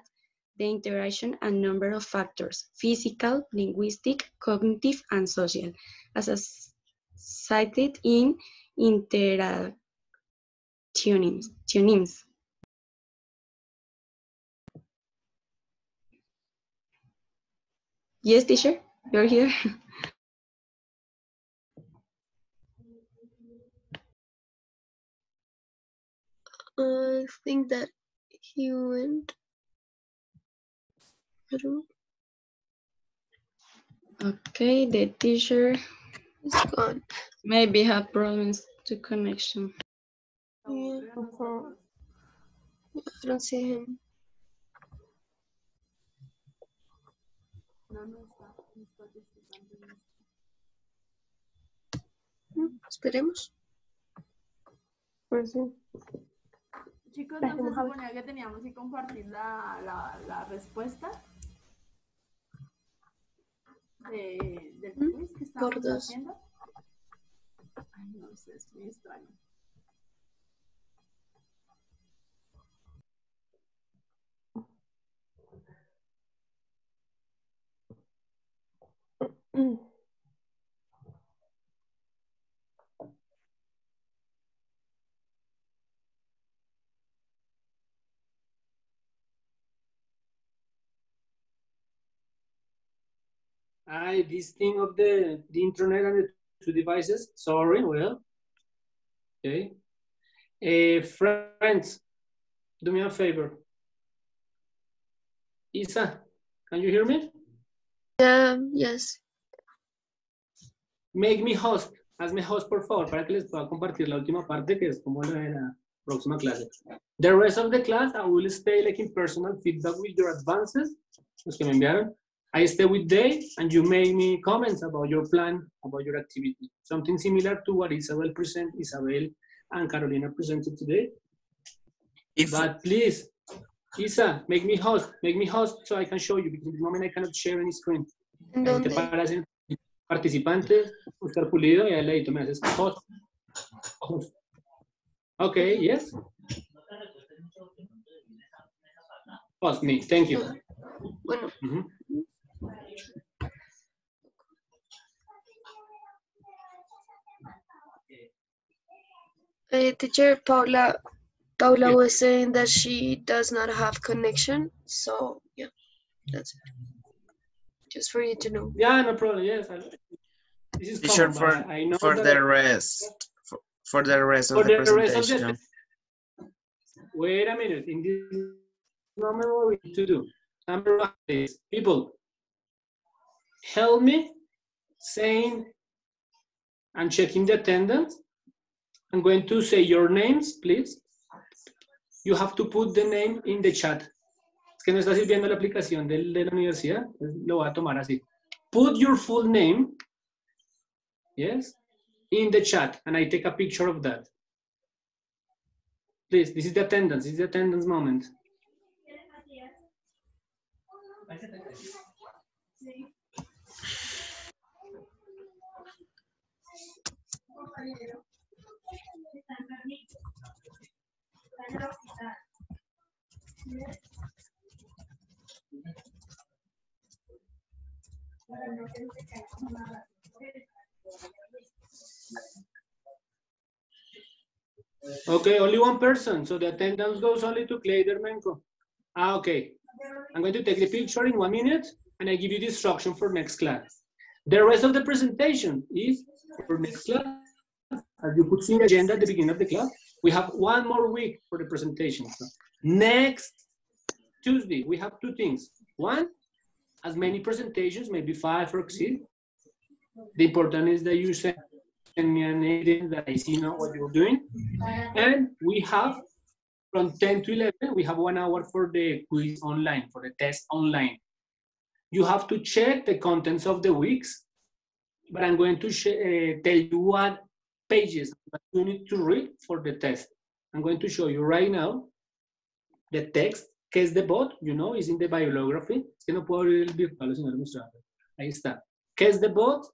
the interaction and number of factors, physical, linguistic, cognitive, and social, as cited in interactionism. tunings. Yes, teacher, you're here. I think that he went. I don't. Okay, the teacher It's gone. maybe have problems to connection. Yeah. I don't see him. Mm, Esperemos. Pues sí. Chicos, ¿no se suponía que teníamos que compartir la, la, la respuesta de, del Mm, quiz que estábamos haciendo? Ay, no sé, es muy extraño. I this thing of the the internet and the two devices. Sorry, well. Okay. Uh, friends, do me a favor. Isa, can you hear me? Um, yes. Make me host. Hazme host, por favor, para que les pueda compartir la última parte, que es como de la próxima clase. The rest of the class, I will stay like in personal feedback with your advances, los que me enviaron. I stay with Dave, and you make me comments about your plan, about your activity. Something similar to what Isabel present, Isabel and Carolina presented today. If But please, Isa, make me host, make me host so I can show you, because at the moment I cannot share any screen. ¿En Ahí te dónde? parecen participantes, Oscar Pulido, y ahí ladito me haces host. Host. Okay, yes. Host me, thank you. Bueno, Mhm. Uh, teacher Paula, Paula was saying that she does not have connection. So yeah, that's it. Just for you to know. Yeah, no problem, yes. I- This is Teacher, common, for, I know for the rest, for, for the rest of for the the rest of presentation. the Wait a minute, in this number what we need to do. Number one is, people, help me saying and checking the attendance. I'm going to say your names, please. You have to put the name in the chat. Es que no está sirviendo la aplicación del- de la universidad, lo voy a tomar así. Put your full name, yes, in the chat, and I take a picture of that. Please, this is the attendance, this is the attendance moment. Okay, only one person, so the attendance goes only to Clayder Menko. Ah, okay. I'm going to take the picture in one minute, and I give you the instruction for next class. The rest of the presentation is for next class. As you could see in the agenda at the beginning of the class, we have one more week for the presentation. So next Tuesday, we have two things. One, as many presentations, maybe five or six. The important is that you send me an evidence that I see now what you're doing. And we have from 10 to 11, we have one hour for the quiz online, for the test online. You have to check the contents of the weeks, but I'm going to uh, tell you what pages you need to read for the test. I'm going to show you right now the text, que es the bot, you know, is in the bibliography. Es que no puedo abrir el virtual, sino mostrarlo. Ahí está. ¿Qué es the bot?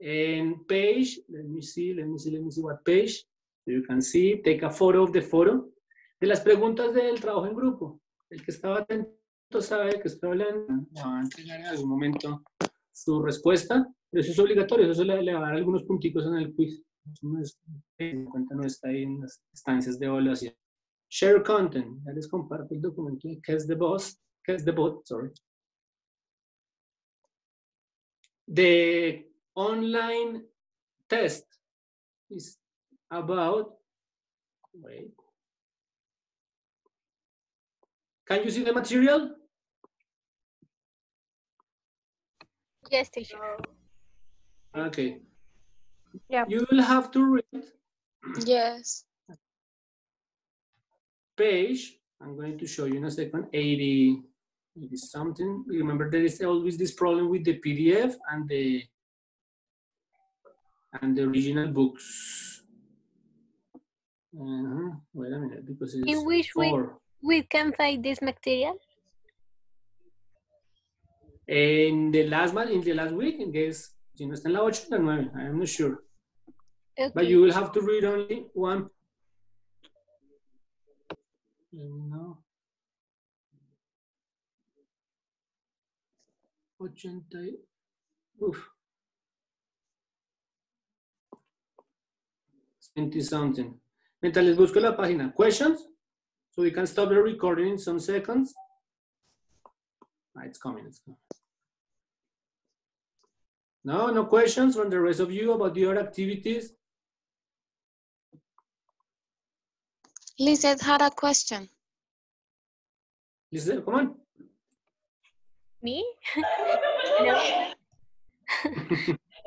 And page, let me see, let me see, let me see what page. You can see, take a photo of the photo. De las preguntas del trabajo en grupo. El que estaba atento sabe que estoy hablando. Me va a entregar en algún momento su respuesta. Eso es obligatorio, eso le, le va a dar algunos punticos en el quiz. No es, no está ahí en las instancias de evaluación. Share content. Ya les comparto el documento de qué es the boss, qué es the bot, sorry. The online test is about, wait. Can you see the material? Yes, teacher. Okay. Yeah. You will have to read Yes. page, I'm going to show you in a second, 80, 80 something. Remember there is always this problem with the PDF and the and the original books. Uh-huh. Wait a minute, because it's In which four. we can find this material? In the last month, in the last week, I guess, si no está en la 8, la 9, I'm not sure. But you will have to read only one. Let me know. 80. y- Uf. 20 something. Mientras les busco la página. Questions? So we can stop the recording in some seconds. Ah, it's coming, it's coming. No, no questions from the rest of you about the other activities? Lizette had a question. Listen, come on. Me? no.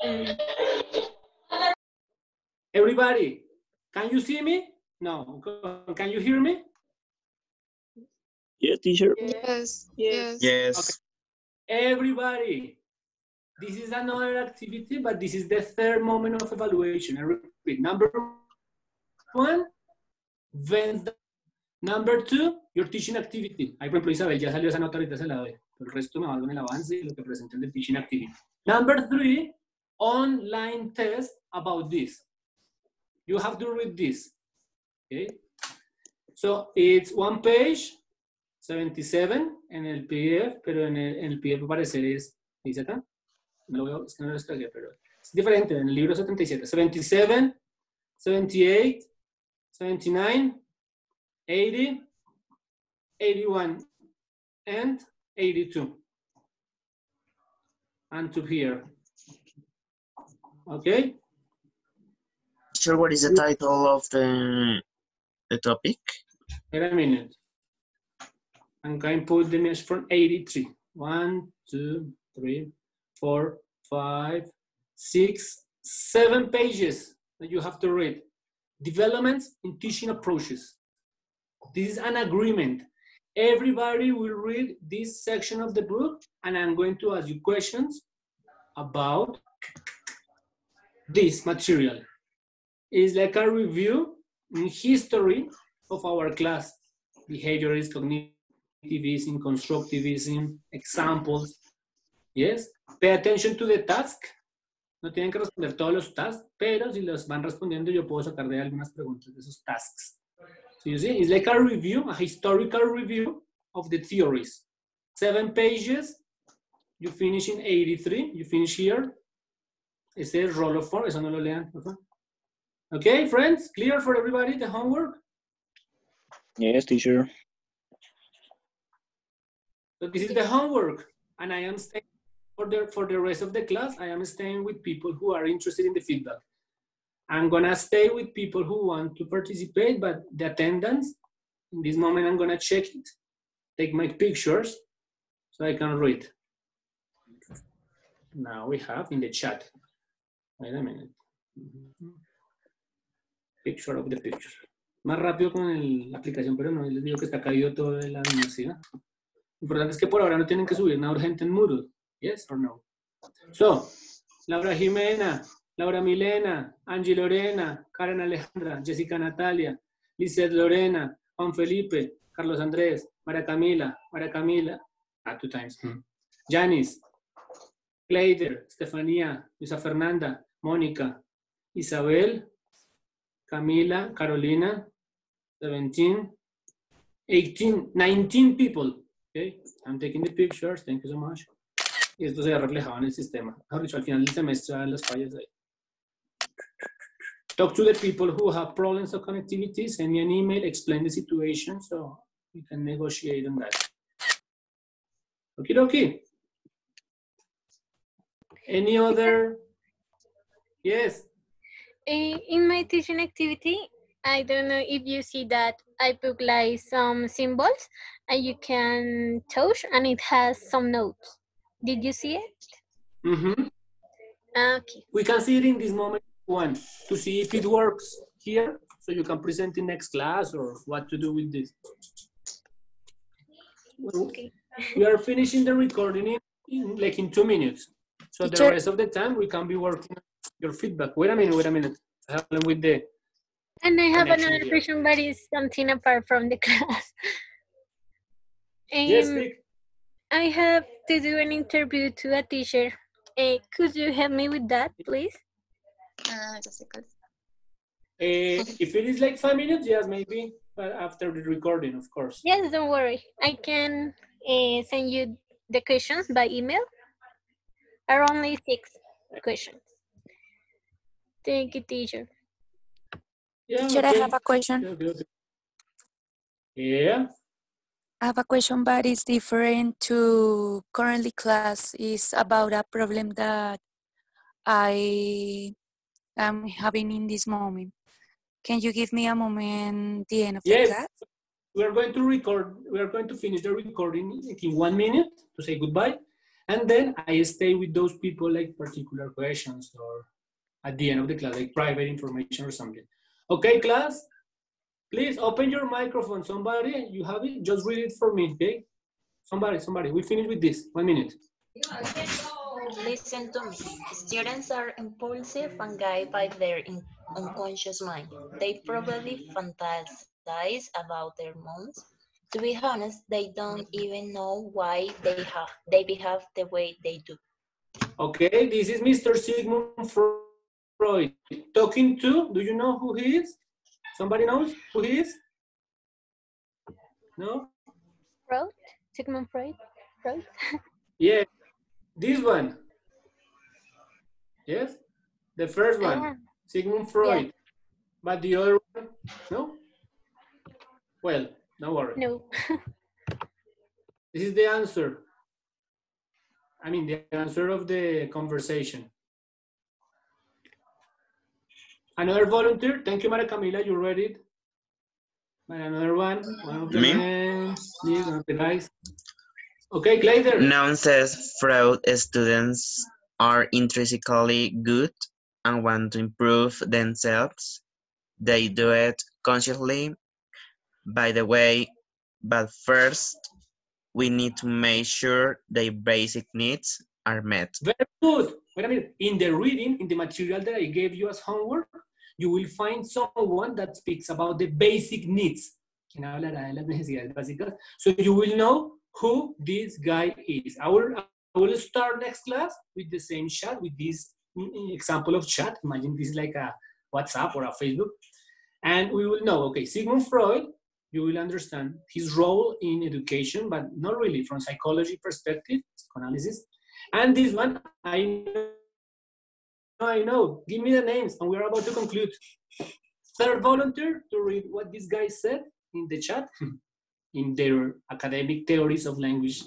Everybody, can you see me? No. Can you hear me? Yes, teacher. Yes, yes. Yes. Everybody, this is another activity, but this is the third moment of evaluation. I repeat, number one, Wednesday. Number two, your teaching activity. Ahí, por ejemplo, Isabel ya salió esa nota, ahorita se la doy. El resto me valgo en el avance y lo que presenté en el teaching activity. Number three, online test about this. You have to read this. Okay? So it's one page, 77 en el PDF, pero en el, en el PDF parecer es, dice acá, lo veo, es que no lo pero es diferente, en el libro 77, 77, 78, 79, 80, 81, and 82. And to here. Okay? Sure, what is the title of the the topic? Wait a minute. I'm going to put the image from 83. One, two, three, four, five, six, seven pages that you have to read. Developments in teaching approaches. This is an agreement. Everybody will read this section of the book, and I'm going to ask you questions about this material. It's like a review in history of our class. Behaviorist, cognitivism, constructivism, examples. Yes? Pay attention to the task. No tienen que responder todos los tasks, pero si los van respondiendo, yo puedo sacar de algunas preguntas de esos tasks. So you see, it's like a review, a historical review of the theories. Seven pages, you finish in 83, you finish here. Ese es roll of four, eso no lo lean, por favor. Okay, friends, clear for everybody the homework? Yes, teacher. So this is the homework, and I am staying for the for the rest of the class. I am staying with people who are interested in the feedback. I'm gonna stay with people who want to participate, but the attendance in this moment I'm gonna check it, take my pictures, so I can read. Now we have in the chat. Wait a minute. Picture of the picture. Más rápido con el- la aplicación, pero no les digo que está caído todo de la universidad. ¿eh? Lo importante es que por ahora no tienen que subir nada urgente en Moodle. Yes or no? So, Laura Jimena, Laura Milena, Angie Lorena, Karen Alejandra, Jessica Natalia, Lizeth Lorena, Juan Felipe, Carlos Andrés, Mara Camila, Mara Camila, ah, two times. Janice, Cleider, Estefanía, Luisa Fernanda, Mónica, Isabel, Camila, Carolina, 17, 18, 19 people. Okay, I'm taking the pictures, thank you so much. Y esto se en el sistema. Mejor dicho, al final del semestre las fallas ahí. Talk to the people who have problems of connectivity, send me an email, explain the situation so we can negotiate on that. Okay, okay. Any other? Yes. In my teaching activity, I don't know if you see that I put like some symbols and you can touch and it has some notes. Did you see it? Mhm. Okay. We can see it in this moment one to see if it works here, so you can present in next class or what to do with this. Okay. We are finishing the recording in, in like in two minutes. So the rest of the time we can be working your feedback. Wait a minute, wait a minute. Have with the And I have another here. question, but it's something apart from the class. Yes, Um, speak. I have to do an interview to a teacher. Uh, could you help me with that, please? Ah, ya sé cuál. Uh, if it is like five minutes, yes, maybe. But after the recording, of course. Yes, don't worry. I can uh, send you the questions by email. Are only six questions. Thank you, teacher. Yeah, Teacher, I have a question. Okay, okay, okay. Yeah. I have a question, but it's different to currently class. It's about a problem that I am having in this moment. Can you give me a moment the end of the Yes. class? We are going to record. We are going to finish the recording in one minute to say goodbye, and then I stay with those people like particular questions or at the end of the class, like private information or something. Okay, class. Please open your microphone. Somebody, you have it. Just read it for me, okay? Somebody, somebody. We finish with this. One minute. Listen to me. Students are impulsive and guided by their in- unconscious mind. They probably fantasize about their moms. To be honest, they don't even know why they have they behave the way they do. Okay, this is Mr. Sigmund Freud talking to. Do you know who he is? Somebody knows who he is? No? Freud? Sigmund Freud? Freud? Yeah, this one. Yes, the first one, Ah, Sigmund Freud. But the other one, no? Well, no worry. no. This is the answer. I mean, the answer of the conversation. Another volunteer. Thank you, Maria Camila. You read it. Another one. One of the Me? men. Please, one of. Okay, Cleider. Noun says Freud students are intrinsically good and want to improve themselves. They do it consciously. By the way, but first, we need to make sure their basic needs are met. Very good. Wait a minute. In the reading, in the material that I gave you as homework, you will find someone that speaks about the basic needs. So you will know who this guy is. I will, I will start next class with the same chat, with this example of chat. Imagine this is like a WhatsApp or a Facebook. And we will know, okay, Sigmund Freud, you will understand his role in education, but not really from psychology perspective, psychoanalysis. And this one, I know, I know. Give me the names, and we're about to conclude. Third volunteer to read what this guy said in the chat, in their academic theories of language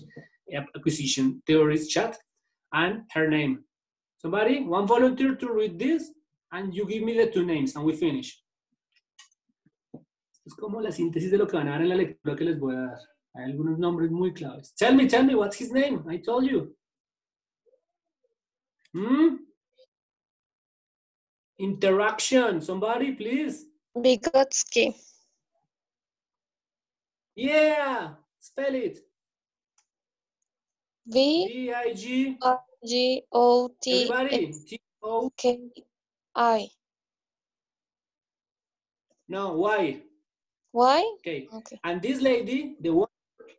acquisition theories chat, and her name. Somebody, one volunteer to read this, and you give me the two names, and we finish. Es como la síntesis de lo que van a dar en la lectura que les voy a dar. Hay algunos nombres muy claves. Tell me, tell me, what's his name? I told you. Hmm? Interaction. Somebody, please. Vygotsky. Yeah. Spell it. V V-I-G. R G O T Everybody. S T-O. K I. No, why? Why? Okay. Okay. And this lady, the one,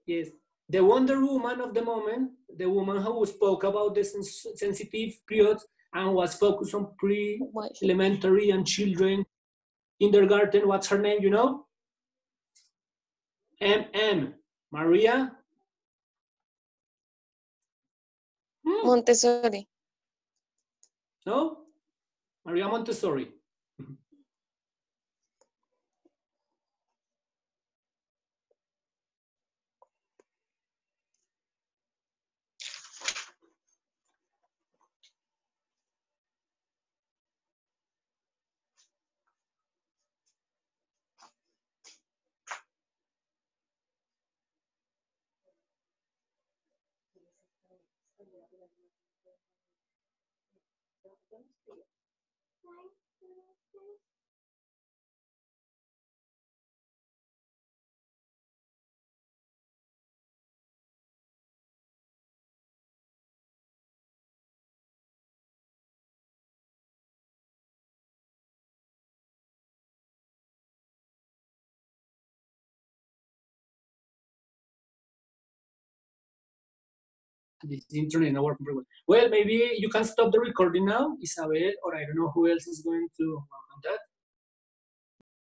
yes, the Wonder Woman of the moment, the woman who spoke about the sens- sensitive periods and was focused on pre-elementary and children, kindergarten. What's her name? You know? M M Maria. Montessori. No? Maria Montessori. This internet not working very well. Well, maybe you can stop the recording now, Isabel, or I don't know who else is going to. Uh,